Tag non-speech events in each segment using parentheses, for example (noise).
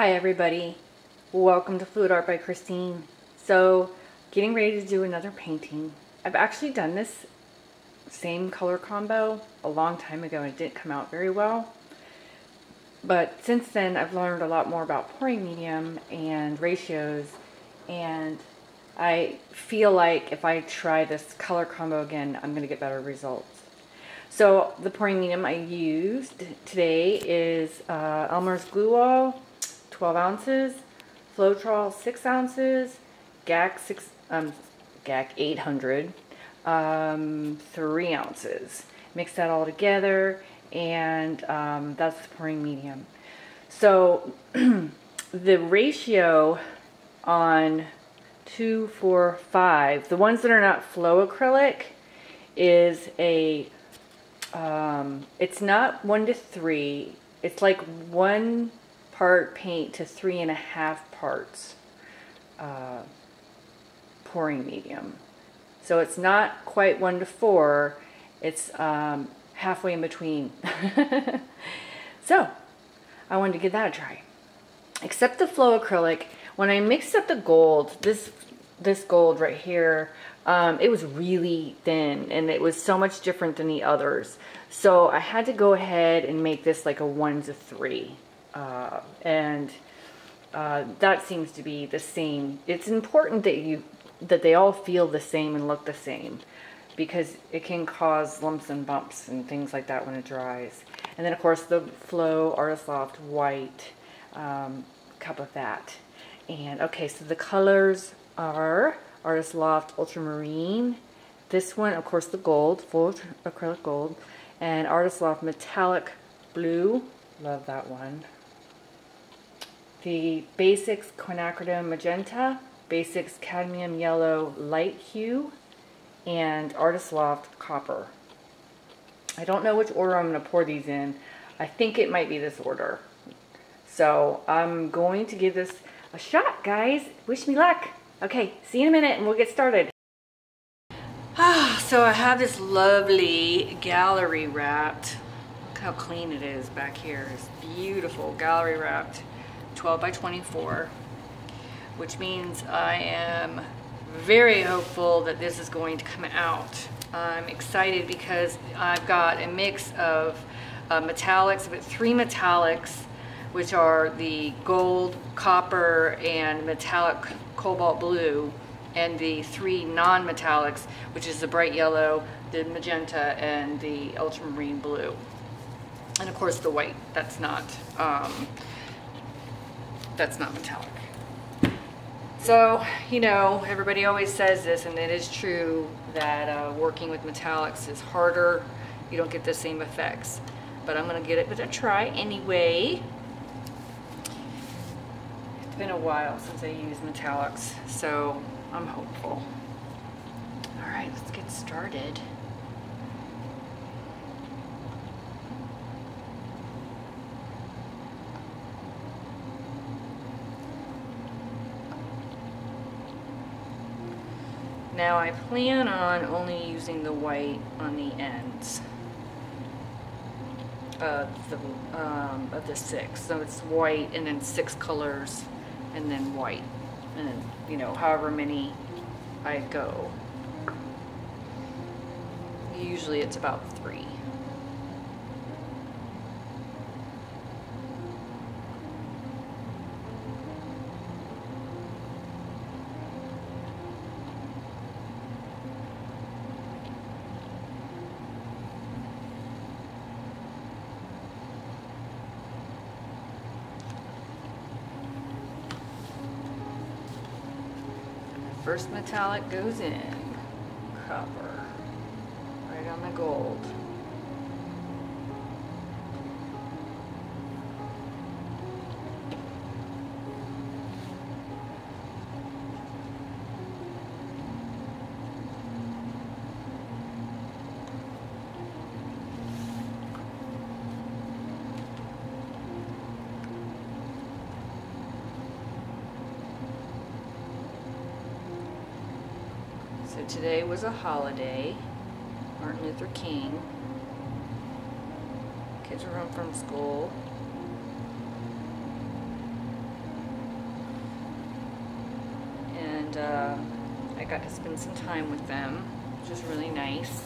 Hi everybody, welcome to Fluid Art by Christine. So, getting ready to do another painting. I've actually done this same color combo a long time ago and it didn't come out very well. But since then I've learned a lot more about pouring medium and ratios and I feel like if I try this color combo again I'm going to get better results. So the pouring medium I used today is uh, Elmer's Glue All 12 ounces, Floetrol 6 ounces, GAC 6, um, GAC 800, um, 3 ounces. Mix that all together and um, that's the pouring medium. So (clears throat) the ratio on 2, 4, 5, the ones that are not flow acrylic is a, um, it's not 1 to 3, it's like 1 part paint to three and a half parts uh, pouring medium. So it's not quite one to four, it's um, halfway in between. (laughs) so I wanted to give that a try. Except the flow acrylic, when I mixed up the gold, this this gold right here, um, it was really thin and it was so much different than the others. So I had to go ahead and make this like a one to three. Uh, and uh, that seems to be the same. It's important that you that they all feel the same and look the same because it can cause lumps and bumps and things like that when it dries. And then of course the Flow Artist Loft White um, cup of that. And okay, so the colors are Artist Loft Ultramarine. This one, of course, the gold, flow acrylic gold. And Artist Loft Metallic Blue. Love that one the Basics Quinacridone Magenta, Basics Cadmium Yellow Light Hue, and Artist Loft Copper. I don't know which order I'm going to pour these in. I think it might be this order. So I'm going to give this a shot, guys. Wish me luck. Okay, see you in a minute and we'll get started. Ah, so I have this lovely gallery wrapped. Look how clean it is back here. It's beautiful gallery wrapped 12 by 24, which means I am very hopeful that this is going to come out. I'm excited because I've got a mix of uh, metallics, but three metallics, which are the gold, copper, and metallic cobalt blue, and the three non-metallics, which is the bright yellow, the magenta, and the ultramarine blue. And of course the white, that's not um, that's not metallic. So, you know, everybody always says this, and it is true that uh, working with metallics is harder. You don't get the same effects. But I'm going to get it with a try anyway. It's been a while since I used metallics, so I'm hopeful. All right, let's get started. Now I plan on only using the white on the ends of the, um, of the six. So it's white and then six colors and then white. And then, you know, however many I go. Usually it's about three. First metallic goes in, copper, right on the gold. today was a holiday, Martin Luther King. Kids were home from school. And uh, I got to spend some time with them, which is really nice.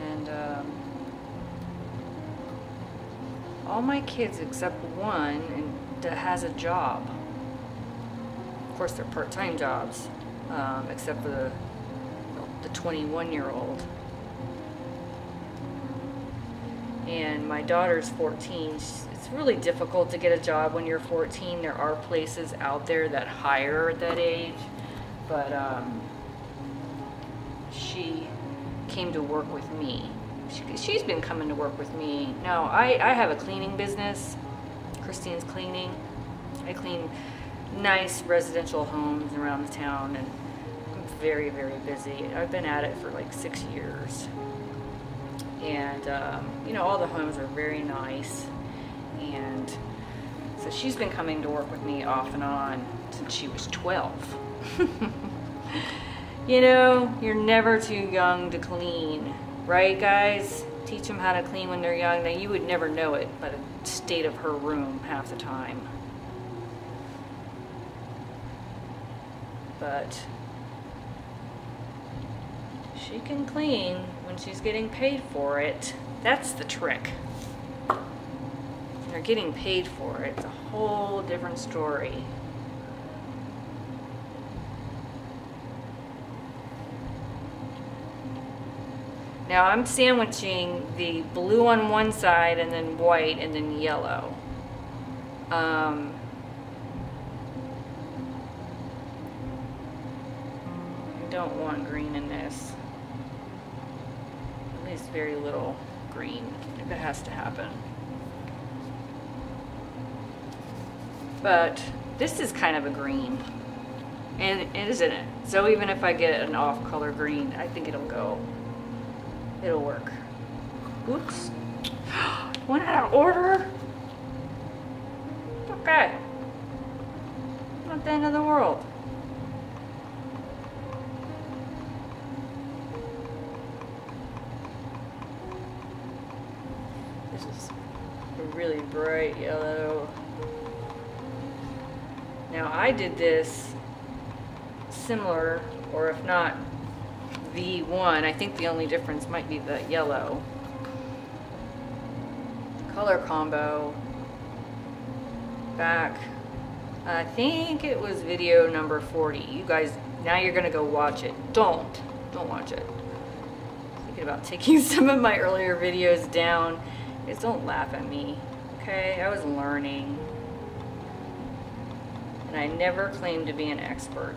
And um, all my kids except one that has a job. Of course, they're part-time jobs, um, except for the the 21 year old. And my daughter's 14. It's really difficult to get a job when you're 14. There are places out there that hire at that age, but um, she came to work with me. She, has been coming to work with me. Now, I, I have a cleaning business. Christine's cleaning. I clean nice residential homes around the town and very, very busy. I've been at it for like six years. And, um, you know, all the homes are very nice. And so she's been coming to work with me off and on since she was 12. (laughs) you know, you're never too young to clean, right, guys? Teach them how to clean when they're young. Now, you would never know it by the state of her room half the time. But she can clean when she's getting paid for it. That's the trick. They're getting paid for it, it's a whole different story. Now I'm sandwiching the blue on one side and then white and then yellow. Um, I don't want green in this At least very little green if it has to happen. But this is kind of a green. And it isn't it? So even if I get an off color green, I think it'll go. It'll work. Oops. (gasps) Went out of order. Okay. Not the end of the world. Really bright yellow. Now I did this similar, or if not the one, I think the only difference might be the yellow. Color combo back, I think it was video number 40. You guys, now you're gonna go watch it. Don't, don't watch it. Thinking about taking (laughs) some of my earlier videos down. Just don't laugh at me okay? I was learning. And I never claimed to be an expert.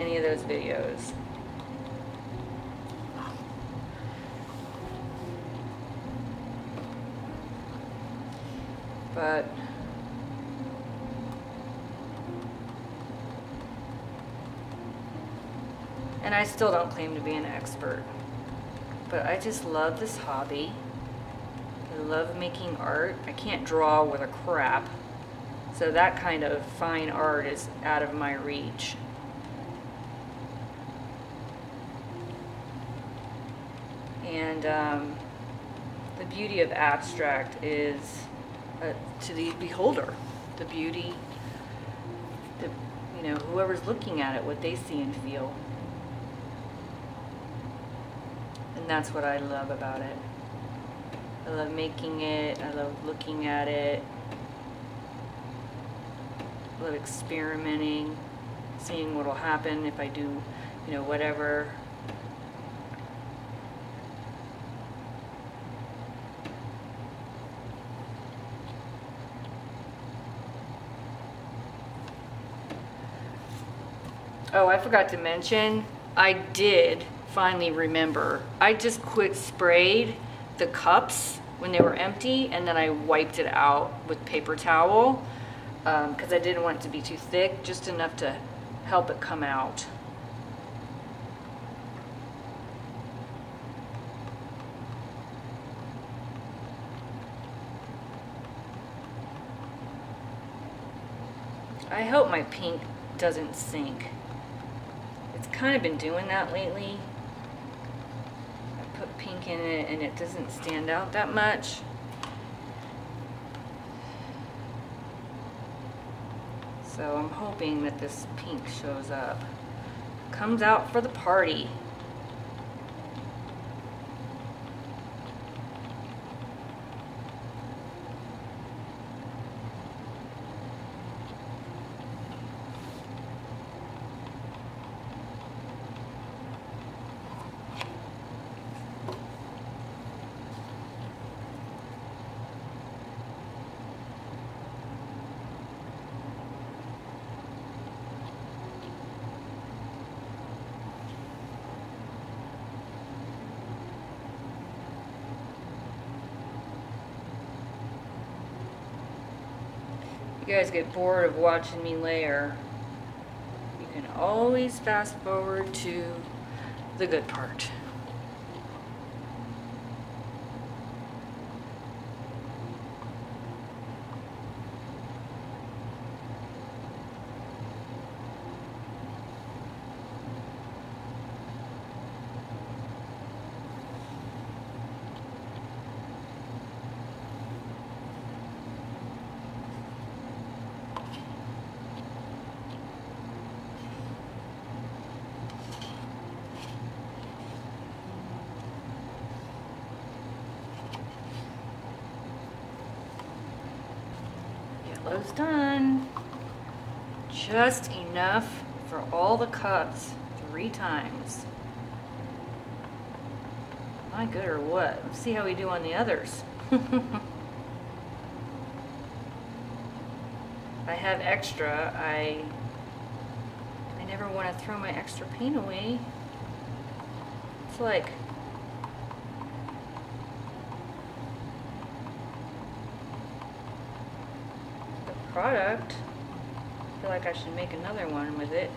Any of those videos. But and I still don't claim to be an expert. But I just love this hobby. I love making art. I can't draw with a crap. So that kind of fine art is out of my reach. And um, the beauty of abstract is uh, to the beholder. The beauty, the, you know, whoever's looking at it, what they see and feel. And that's what I love about it. I love making it. I love looking at it. I love experimenting, seeing what will happen if I do, you know, whatever. Oh, I forgot to mention, I did finally remember. I just quit sprayed the cups when they were empty and then I wiped it out with paper towel because um, I didn't want it to be too thick, just enough to help it come out. I hope my pink doesn't sink. It's kind of been doing that lately pink in it and it doesn't stand out that much. So I'm hoping that this pink shows up. Comes out for the party. You guys get bored of watching me layer, you can always fast forward to the good part. Done. Just enough for all the cups three times. I good or what? Let's see how we do on the others. (laughs) I have extra. I I never want to throw my extra paint away. It's like product. I feel like I should make another one with it.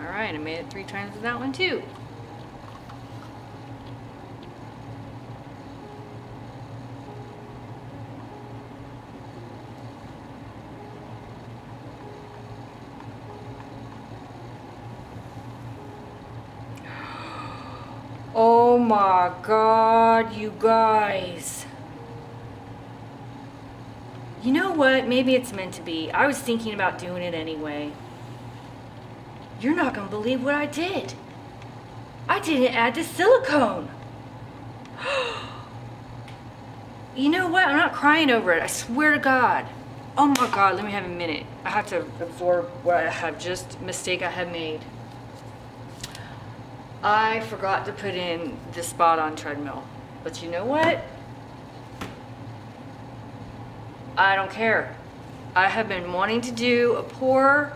Alright, I made it three times with that one too. (gasps) Oh my god, you guys. You know what? Maybe it's meant to be. I was thinking about doing it anyway. You're not going to believe what I did. I didn't add the silicone. (gasps) you know what? I'm not crying over it. I swear to God. Oh my God, let me have a minute. I have to absorb what I have just, mistake I have made. I forgot to put in the spot on treadmill. But you know what? I don't care. I have been wanting to do a pour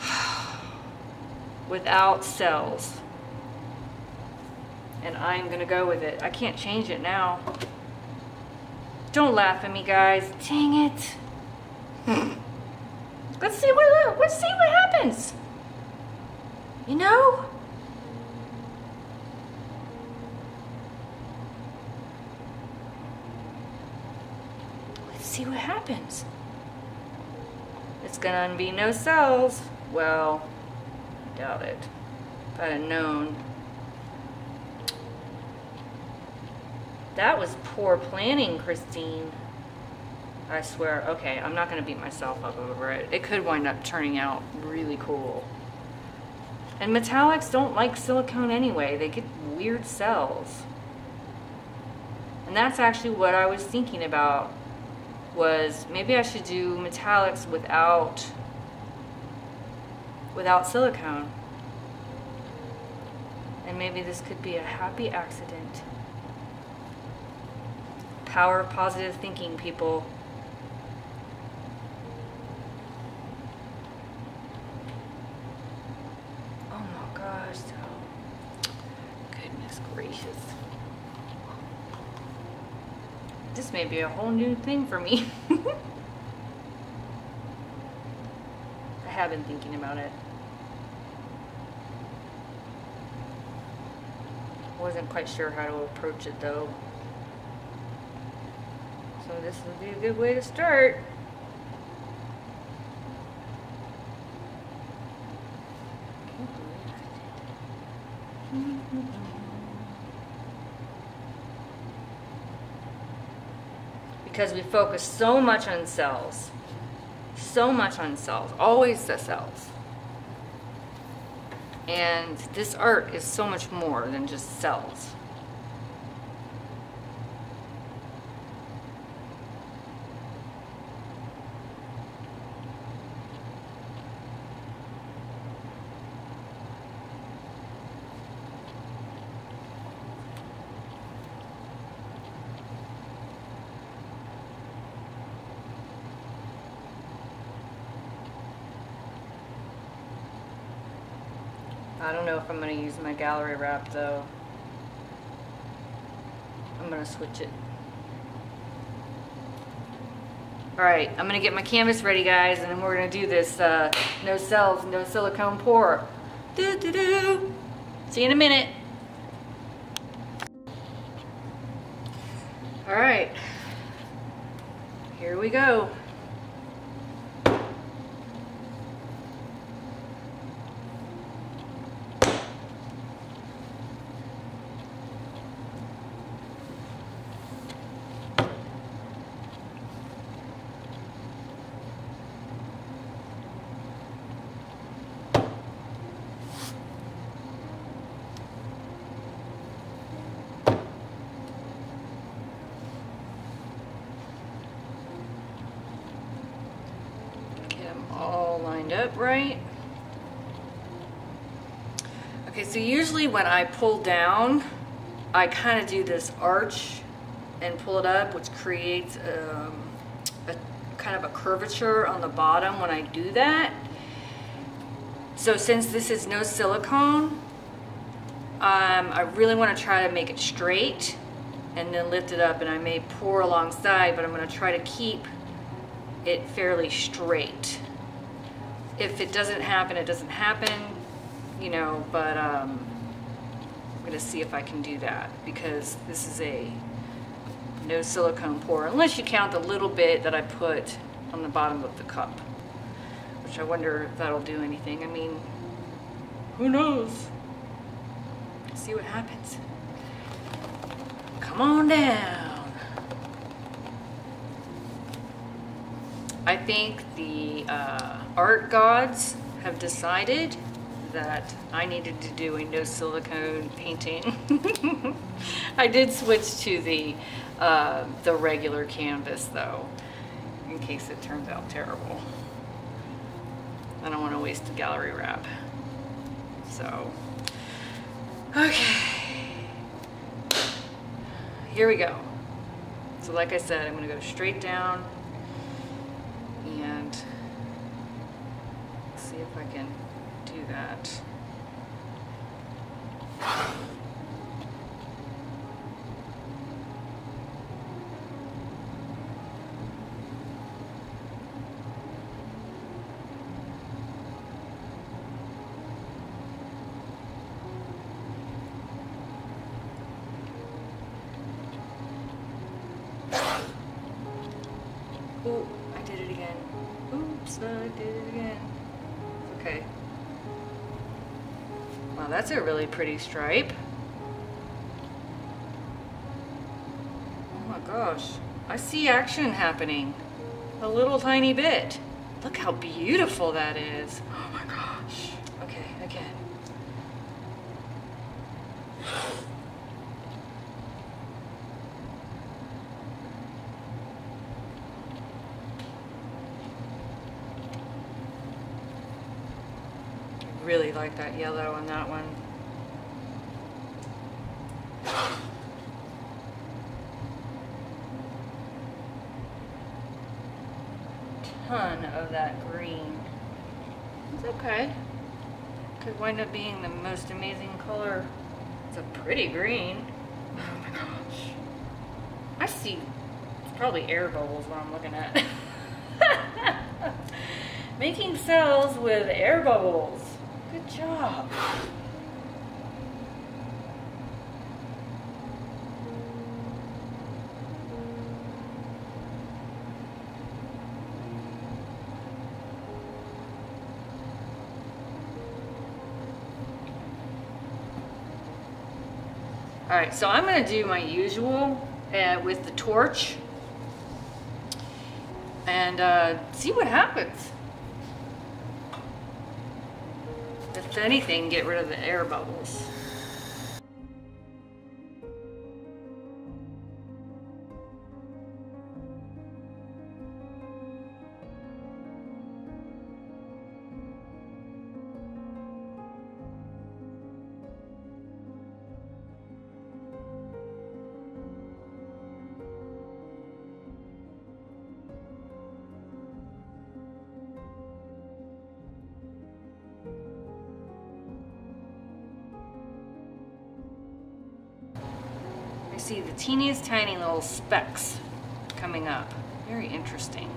(sighs) without cells. And I'm gonna go with it. I can't change it now. Don't laugh at me, guys. Dang it. (laughs) let's see what let's see what happens. You know? Let's see what happens. It's gonna be no cells. Well, I doubt it. If I'd have known. That was poor planning, Christine. I swear. Okay, I'm not gonna beat myself up over it. It could wind up turning out really cool. And metallics don't like silicone anyway. They get weird cells. And that's actually what I was thinking about was maybe I should do metallics without without silicone. And maybe this could be a happy accident. Power of positive thinking, people. Oh my gosh, so goodness gracious. Be a whole new thing for me. (laughs) I have been thinking about it. Wasn't quite sure how to approach it though. So this would be a good way to start believe I did. Because we focus so much on cells. So much on cells, always the cells. And this art is so much more than just cells. I don't if I'm going to use my gallery wrap though. I'm going to switch it. Alright, I'm going to get my canvas ready guys and then we're going to do this uh, no cells, no silicone pour. Doo -doo -doo. See you in a minute. Alright, here we go. lined up right. Okay, so usually when I pull down, I kind of do this arch and pull it up, which creates um, a kind of a curvature on the bottom when I do that. So since this is no silicone, um, I really want to try to make it straight and then lift it up and I may pour alongside, but I'm going to try to keep it fairly straight if it doesn't happen, it doesn't happen, you know, but um, I'm gonna see if I can do that because this is a no silicone pour, unless you count the little bit that I put on the bottom of the cup, which I wonder if that'll do anything. I mean, who knows? See what happens. Come on down. I think the uh, art gods have decided that I needed to do a no silicone painting. (laughs) I did switch to the uh, the regular canvas though, in case it turns out terrible. I don't want to waste the gallery wrap. So, okay. Here we go. So like I said, I'm going to go straight down and see if I can do that. That's a really pretty stripe. Oh my gosh. I see action happening. A little tiny bit. Look how beautiful that is. Oh my gosh. Okay, again. really like that yellow on that one. Ton of that green. It's okay. Could wind up being the most amazing color. It's a pretty green. Oh my gosh. I see, it's probably air bubbles what I'm looking at. (laughs) Making cells with air bubbles. Good job. right, so I'm gonna do my usual uh, with the torch and uh, see what happens. If anything, get rid of the air bubbles. See the teeniest tiny little specks coming up. Very interesting.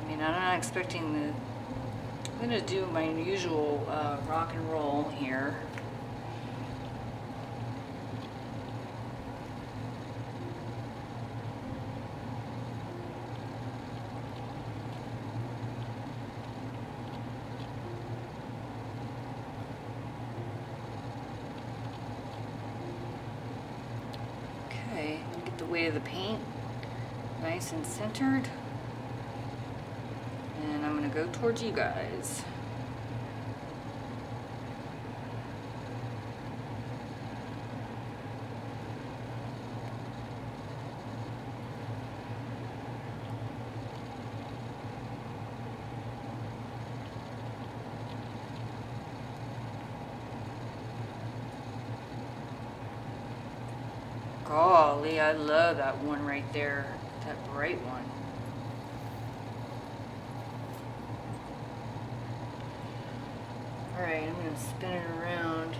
I mean, I'm not expecting the... I'm going to do my usual uh, rock and roll here. Of the paint nice and centered. And I'm gonna go towards you guys Golly, I love that one right there, that bright one. Alright, I'm going to spin it around.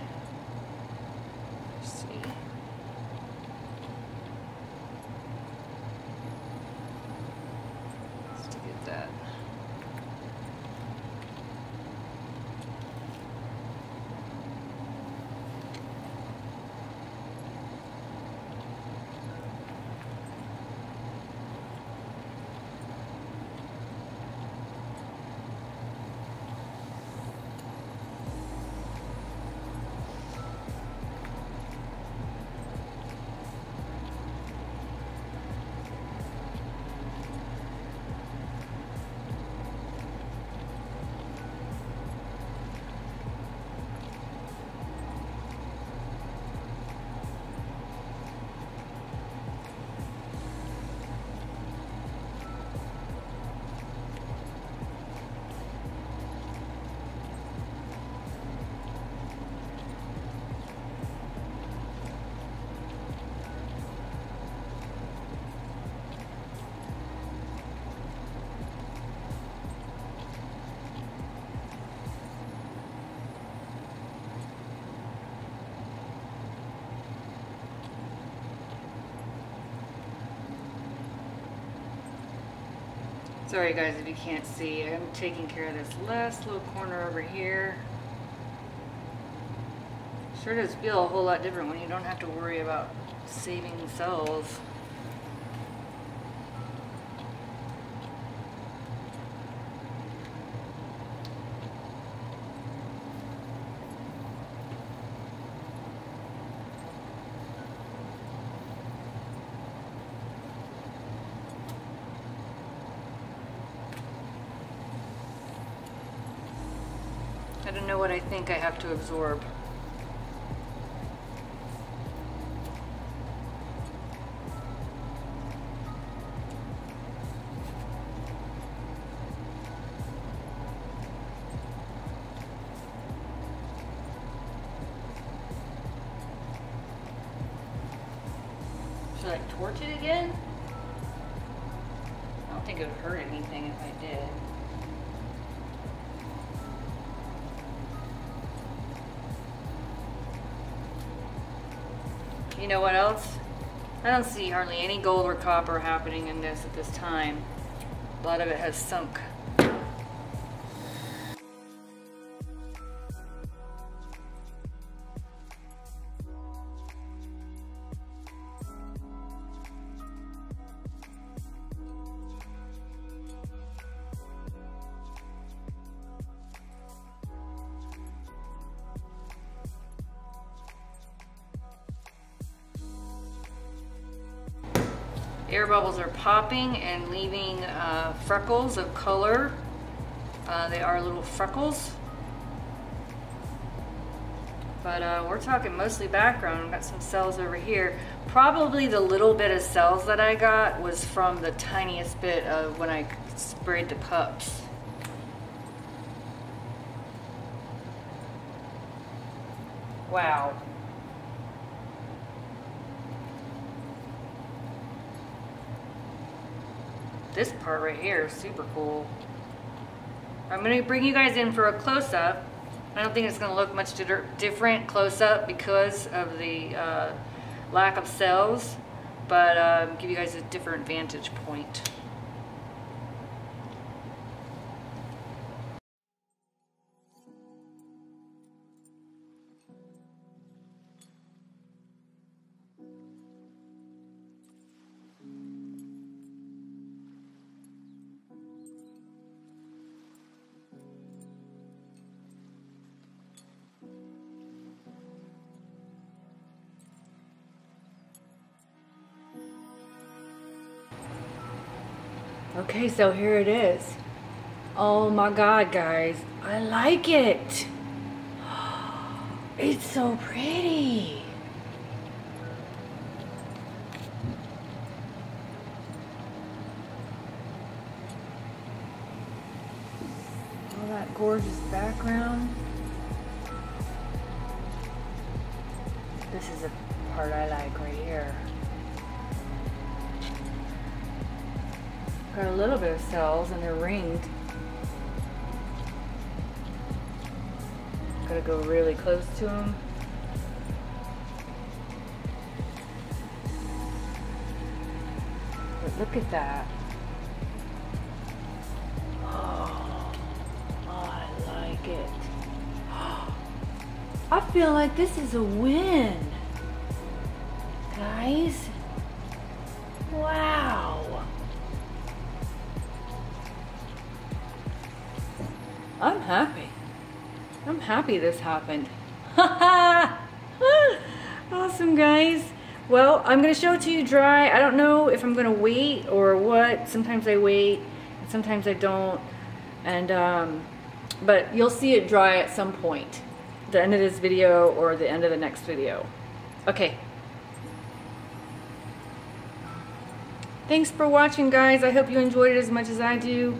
Sorry guys if you can't see, I'm taking care of this last little corner over here. Sure does feel a whole lot different when you don't have to worry about saving cells. Don't know what I think I have to absorb. You know what else? I don't see hardly any gold or copper happening in this at this time. A lot of it has sunk. Bubbles are popping and leaving uh, freckles of color. Uh, they are little freckles. But uh, we're talking mostly background. I've got some cells over here. Probably the little bit of cells that I got was from the tiniest bit of when I sprayed the cups. Wow. This part right here is super cool. I'm to bring you guys in for a close-up. I don't think it's to look much different close-up because of the uh, lack of cells, but uh, give you guys a different vantage point. Okay, so here it is. Oh my God, guys. I like it. (gasps) It's so pretty. All that gorgeous background. Of cells and they're ringed. Gotta go really close to them. But look at that. (gasps) Oh, I like it. (gasps) I feel like this is a win. Guys. Wow. I'm happy. I'm happy this happened. (laughs) awesome, guys. Well, I'm going to show it to you dry. I don't know if I'm going to wait or what. Sometimes I wait, and sometimes I don't. And, um, but you'll see it dry at some point. The end of this video or the end of the next video. Okay. Thanks for watching, guys. I hope you enjoyed it as much as I do.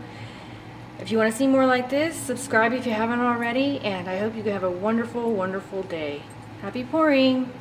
If you want to see more like this, subscribe if you haven't already, and I hope you have a wonderful, wonderful day. Happy pouring!